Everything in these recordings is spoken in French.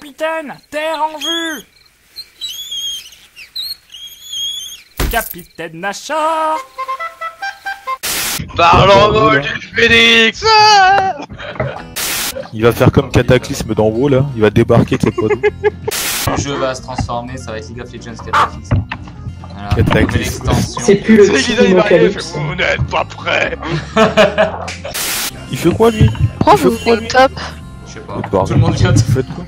Capitaine, terre en vue Capitaine Nacha Parlons du Phoenix Il va faire comme Cataclysme dans WoW là, il va débarquer avec ses d'eau. Le jeu va se transformer, ça va être League of Legends Cataclysm. Voilà, Cataclysm. nouvelle extension. C'est plus le Apocalypse. vous n'êtes pas prêts Il fait quoi lui? Pourquoi vous venez au top Je sais pas. Tout le monde vient de... Vous faites quoi?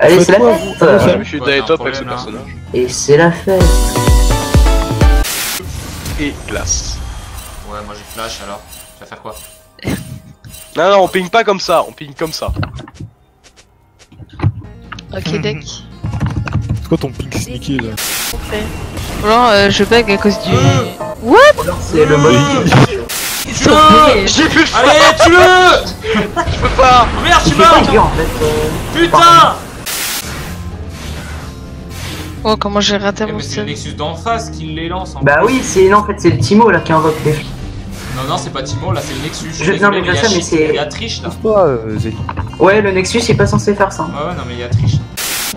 Allez, c'est la fête. vous Je me suis dans les top avec ce personnage. Et c'est la fête. Et glace. Ouais, moi j'ai flash alors. Tu vas faire quoi? Non, non, on ping pas comme ça, on ping comme ça. Ok, deck. C'est quoi ton pink sneaky là? Non, euh, je bug à cause du. C'est le mode Tue-le J'ai plus faim, Allez, tue-le je peux pas. Merde, je Il suis Oh, comment j'ai raté Eh, mon Mais c'est le. Nexus d'en face qui les lance en Bah plus. oui, c'est non, en fait c'est le Timo là qui invoque les Non, non, c'est pas Timo, là c'est le Nexus. Je- suis non, mais je il y a sais, mais c'est- Il y a triche là. Toi, euh. Ouais, le Nexus il est pas censé faire ça. Ouais, ouais, non, mais il y a triche.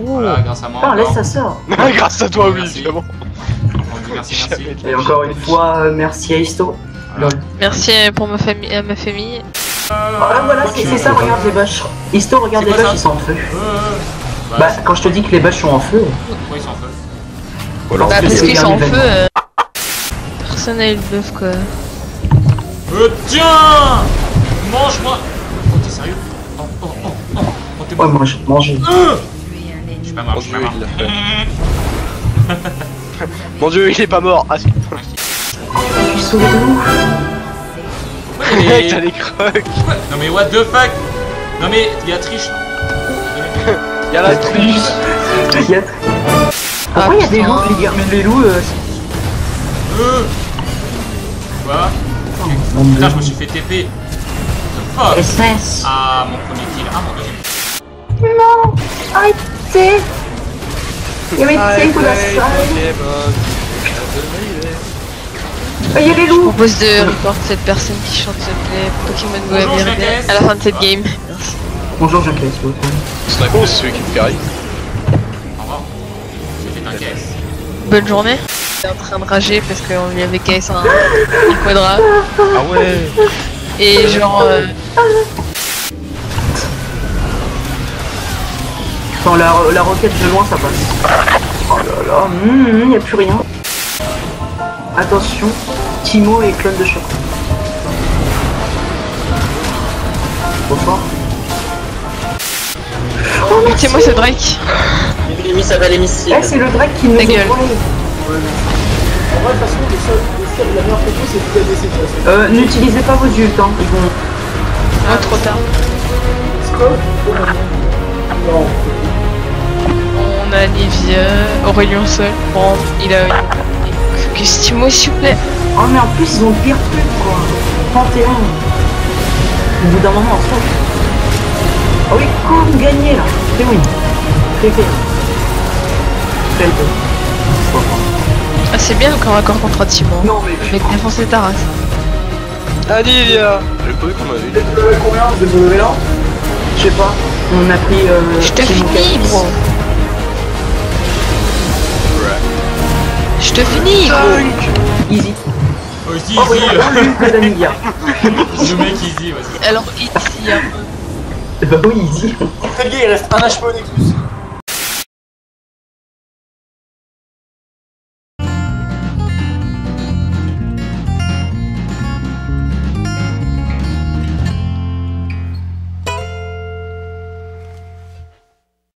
Voilà, grâce à moi. Putain, laisse ça sort. Grâce à toi, oui, Merci. évidemment. Merci, merci. Et encore une fois, euh, merci à Isto. Voilà. Merci euh, pour ma famille, à ma famille. Ah voilà, c'est c'est ça, regarde les bâches. Isto, regarde les bâches, ça ils sont en feu. Euh, euh, Bah, Bah, quand je te dis que les bâches sont en feu, pourquoi ils sont en feu Ou alors, Bah, c'est parce qu'ils sont en feu. euh, Personne n'a eu le buff quoi. Euh, tiens Mange-moi Oh, t'es sérieux Oh, oh, oh, oh, oh, t'es ouais, mort. mange, manger. Euh Je suis pas mort, Mon je suis pas dieu, mort. il l'a fait. Mon dieu, il est pas mort. Ah, si. Je suis sauvé de il a Mec, des- t'as des crocs. Non mais what the fuck Non mais il y a triche là. Il y a la triche. Pourquoi il y a des loups, les gars Mais les loups, euh, Euh Quoi Putain, je me suis fait TP. The fuck SS. Ah, mon premier kill. Ah, mon deuxième. Non Arrêtez Arrêtez, vous la salle Ah, Il y a les Je loups propose de report cette personne qui chante les Pokémon Go à la fin de cette game. Bonjour, Jean-Claude, s'il vous plaît. C'est celui qui me carry. Au revoir. Un caisse. Bonne journée. Est en train de rager parce qu'on lui avait KS un, un quadra. Ah ouais Et genre. euh, Quand la, la roquette de loin, ça passe. Oh là là, il n'y a plus rien. Attention, Timo et clone de choc. Oh non, C'est moi ce Drake. Eh, c'est le Drake qui nous gueule. envoie. Euh, n'utilisez pas vos ults, hein. Ils vont... Ah, trop tard. On a Nivia, Aurélien seul. Bon, il a. Gustimo, s'il vous plaît. Oh mais en plus ils ont le pire truc quoi. Panthéon. Au bout d'un moment, on se Oh oui, cool, gagné là. Win. Peu. Ah, c'est bien le corps à corps contre Timo. Non mais Avec défoncer ta race. Anivia J'ai pas vu qu'on avait eu. combien de level là Je sais pas. On a pris euh, Je te finis, bro. Je te finis, gros. Easy. Oh, easy, Oh oui, easy. on l'ulti d'Amiga. Le mec easy, vas-y. Alors, ici, hein. Bah oui, easy. Très bien, il reste un HP au Nexus.